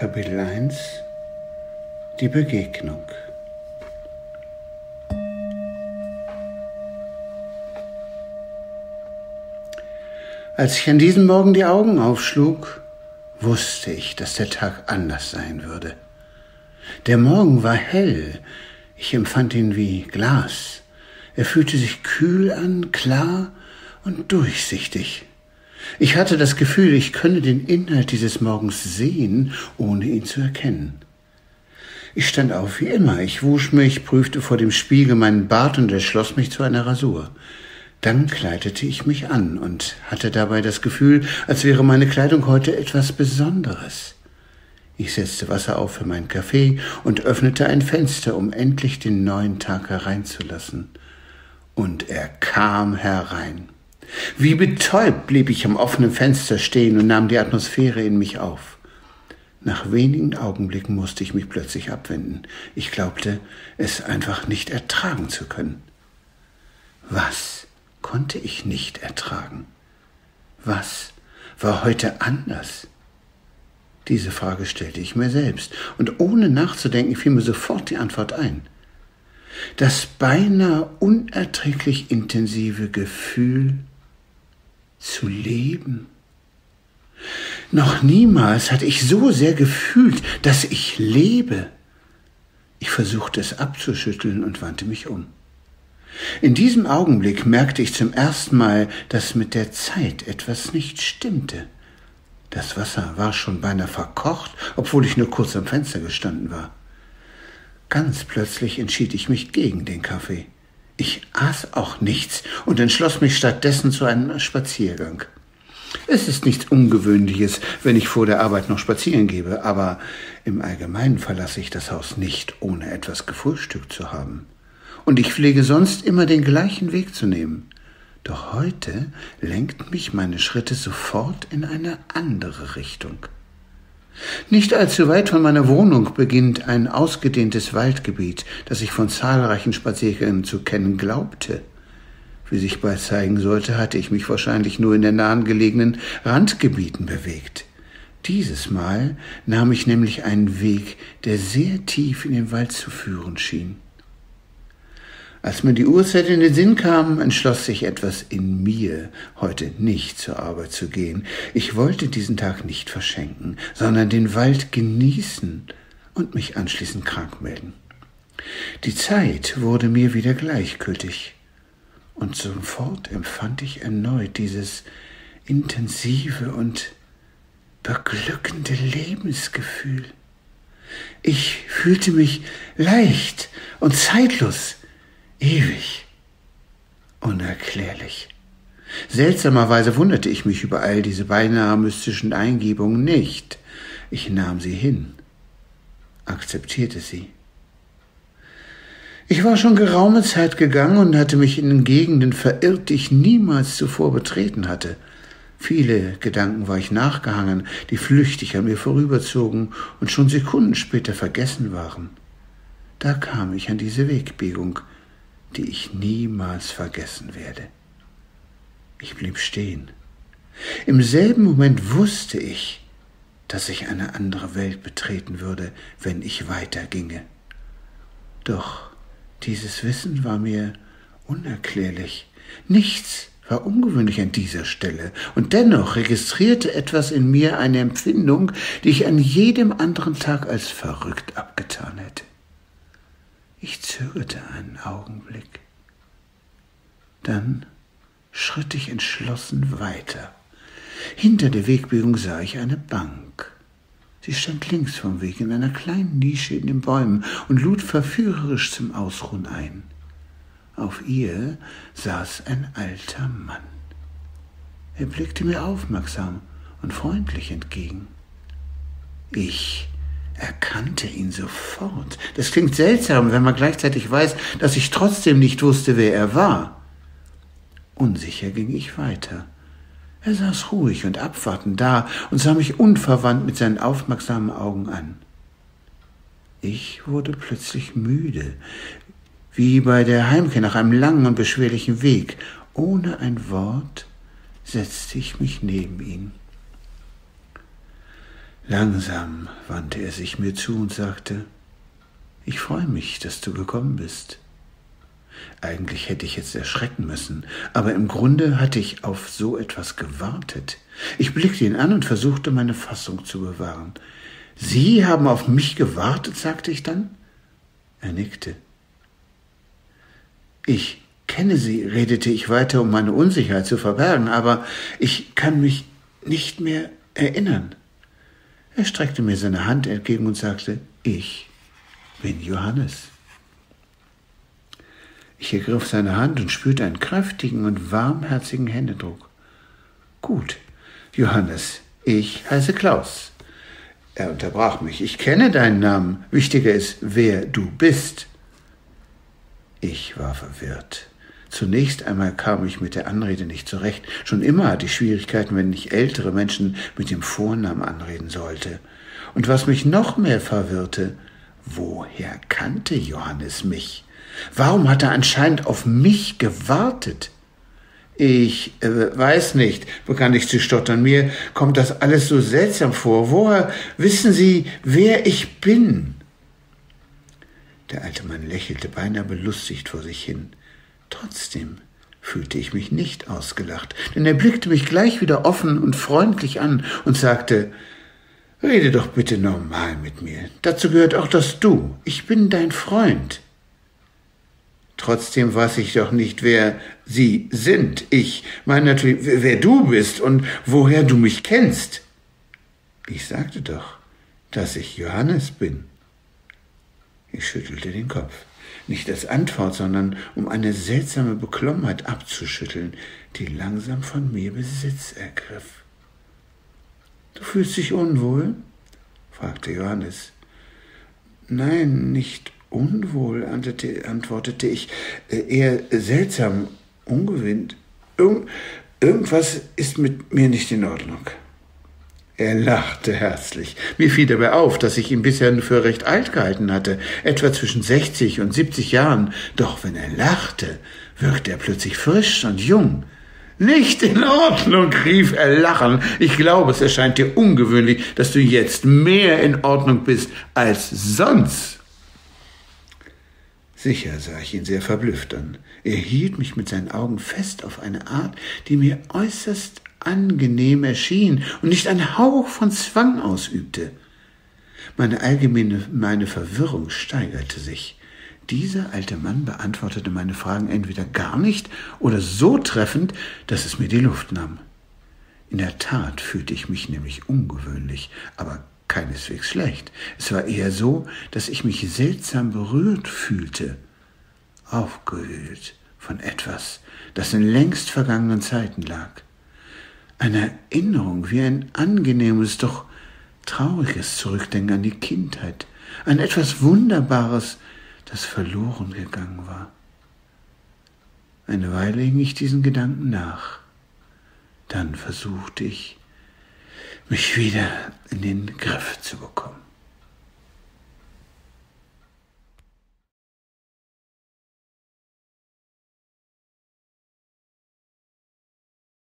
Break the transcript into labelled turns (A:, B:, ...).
A: Kapitel 1 Die Begegnung Als ich an diesem Morgen die Augen aufschlug, wusste ich, dass der Tag anders sein würde. Der Morgen war hell, ich empfand ihn wie Glas. Er fühlte sich kühl an, klar und durchsichtig. Ich hatte das Gefühl, ich könne den Inhalt dieses Morgens sehen, ohne ihn zu erkennen. Ich stand auf wie immer. Ich wusch mich, prüfte vor dem Spiegel meinen Bart und erschloss mich zu einer Rasur. Dann kleidete ich mich an und hatte dabei das Gefühl, als wäre meine Kleidung heute etwas Besonderes. Ich setzte Wasser auf für meinen Kaffee und öffnete ein Fenster, um endlich den neuen Tag hereinzulassen. Und er kam herein. Wie betäubt blieb ich am offenen Fenster stehen und nahm die Atmosphäre in mich auf. Nach wenigen Augenblicken musste ich mich plötzlich abwenden. Ich glaubte, es einfach nicht ertragen zu können. Was konnte ich nicht ertragen? Was war heute anders? Diese Frage stellte ich mir selbst, und ohne nachzudenken fiel mir sofort die Antwort ein. Das beinahe unerträglich intensive Gefühl zu leben. Noch niemals hatte ich so sehr gefühlt, dass ich lebe. Ich versuchte es abzuschütteln und wandte mich um. In diesem Augenblick merkte ich zum ersten Mal, dass mit der Zeit etwas nicht stimmte. Das Wasser war schon beinahe verkocht, obwohl ich nur kurz am Fenster gestanden war. Ganz plötzlich entschied ich mich gegen den Kaffee. Ich aß auch nichts und entschloss mich stattdessen zu einem Spaziergang. Es ist nichts Ungewöhnliches, wenn ich vor der Arbeit noch spazieren gebe, aber im Allgemeinen verlasse ich das Haus nicht, ohne etwas gefrühstückt zu haben. Und ich pflege sonst immer den gleichen Weg zu nehmen. Doch heute lenkt mich meine Schritte sofort in eine andere Richtung. Nicht allzu weit von meiner Wohnung beginnt ein ausgedehntes Waldgebiet, das ich von zahlreichen Spaziergängern zu kennen glaubte. Wie sich bald zeigen sollte, hatte ich mich wahrscheinlich nur in den nahen gelegenen Randgebieten bewegt. Dieses Mal nahm ich nämlich einen Weg, der sehr tief in den Wald zu führen schien. Als mir die Uhrzeit in den Sinn kam, entschloss sich etwas in mir, heute nicht zur Arbeit zu gehen. Ich wollte diesen Tag nicht verschenken, sondern den Wald genießen und mich anschließend krank melden. Die Zeit wurde mir wieder gleichgültig, und sofort empfand ich erneut dieses intensive und beglückende Lebensgefühl. Ich fühlte mich leicht und zeitlos ewig, unerklärlich. Seltsamerweise wunderte ich mich über all diese beinahe mystischen Eingebungen nicht. Ich nahm sie hin, akzeptierte sie. Ich war schon geraume Zeit gegangen und hatte mich in Gegenden verirrt, die ich niemals zuvor betreten hatte. Viele Gedanken war ich nachgehangen, die flüchtig an mir vorüberzogen und schon Sekunden später vergessen waren. Da kam ich an diese Wegbiegung, die ich niemals vergessen werde. Ich blieb stehen. Im selben Moment wusste ich, dass ich eine andere Welt betreten würde, wenn ich weiterginge. Doch dieses Wissen war mir unerklärlich. Nichts war ungewöhnlich an dieser Stelle, und dennoch registrierte etwas in mir eine Empfindung, die ich an jedem anderen Tag als verrückt abgetan hätte. Ich zögerte einen Augenblick. Dann schritt ich entschlossen weiter. Hinter der Wegbiegung sah ich eine Bank. Sie stand links vom Weg in einer kleinen Nische in den Bäumen und lud verführerisch zum Ausruhen ein. Auf ihr saß ein alter Mann. Er blickte mir aufmerksam und freundlich entgegen. Ich erkannte ihn sofort. Das klingt seltsam, wenn man gleichzeitig weiß, dass ich trotzdem nicht wusste, wer er war. Unsicher ging ich weiter. Er saß ruhig und abwartend da und sah mich unverwandt mit seinen aufmerksamen Augen an. Ich wurde plötzlich müde, wie bei der Heimkehr nach einem langen und beschwerlichen Weg. Ohne ein Wort setzte ich mich neben ihn. Langsam wandte er sich mir zu und sagte, ich freue mich, dass du gekommen bist. Eigentlich hätte ich jetzt erschrecken müssen, aber im Grunde hatte ich auf so etwas gewartet. Ich blickte ihn an und versuchte meine Fassung zu bewahren. Sie haben auf mich gewartet, sagte ich dann. Er nickte. Ich kenne Sie, redete ich weiter, um meine Unsicherheit zu verbergen, aber ich kann mich nicht mehr erinnern. Er streckte mir seine Hand entgegen und sagte, ich bin Johannes. Ich ergriff seine Hand und spürte einen kräftigen und warmherzigen Händedruck. Gut, Johannes, ich heiße Klaus. Er unterbrach mich. Ich kenne deinen Namen. Wichtiger ist, wer du bist. Ich war verwirrt. Zunächst einmal kam ich mit der Anrede nicht zurecht. Schon immer hatte ich Schwierigkeiten, wenn ich ältere Menschen mit dem Vornamen anreden sollte. Und was mich noch mehr verwirrte, woher kannte Johannes mich? Warum hat er anscheinend auf mich gewartet? Ich äh, weiß nicht, begann ich zu stottern. Mir kommt das alles so seltsam vor. Woher wissen Sie, wer ich bin? Der alte Mann lächelte beinahe belustigt vor sich hin. Trotzdem fühlte ich mich nicht ausgelacht, denn er blickte mich gleich wieder offen und freundlich an und sagte Rede doch bitte normal mit mir. Dazu gehört auch das Du. Ich bin dein Freund. Trotzdem weiß ich doch nicht, wer Sie sind. Ich meine natürlich, wer du bist und woher du mich kennst. Ich sagte doch, dass ich Johannes bin. Ich schüttelte den Kopf. Nicht als Antwort, sondern um eine seltsame Beklommenheit abzuschütteln, die langsam von mir Besitz ergriff. Du fühlst dich unwohl? fragte Johannes. Nein, nicht unwohl, antwortete ich, äh, eher seltsam, ungewinnt. Irgend, irgendwas ist mit mir nicht in Ordnung. Er lachte herzlich. Mir fiel dabei auf, dass ich ihn bisher nur für recht alt gehalten hatte, etwa zwischen 60 und 70 Jahren. Doch wenn er lachte, wirkte er plötzlich frisch und jung. Nicht in Ordnung, rief er lachend. Ich glaube, es erscheint dir ungewöhnlich, dass du jetzt mehr in Ordnung bist als sonst. Sicher sah ich ihn sehr verblüfft an. Er hielt mich mit seinen Augen fest auf eine Art, die mir äußerst angenehm erschien und nicht ein Hauch von Zwang ausübte. Meine allgemeine meine Verwirrung steigerte sich. Dieser alte Mann beantwortete meine Fragen entweder gar nicht oder so treffend, dass es mir die Luft nahm. In der Tat fühlte ich mich nämlich ungewöhnlich, aber keineswegs schlecht. Es war eher so, dass ich mich seltsam berührt fühlte, aufgewühlt von etwas, das in längst vergangenen Zeiten lag. Eine Erinnerung wie ein angenehmes, doch trauriges Zurückdenken an die Kindheit, an etwas Wunderbares, das verloren gegangen war. Eine Weile hing ich diesen Gedanken nach. Dann versuchte ich, mich wieder in den Griff zu bekommen.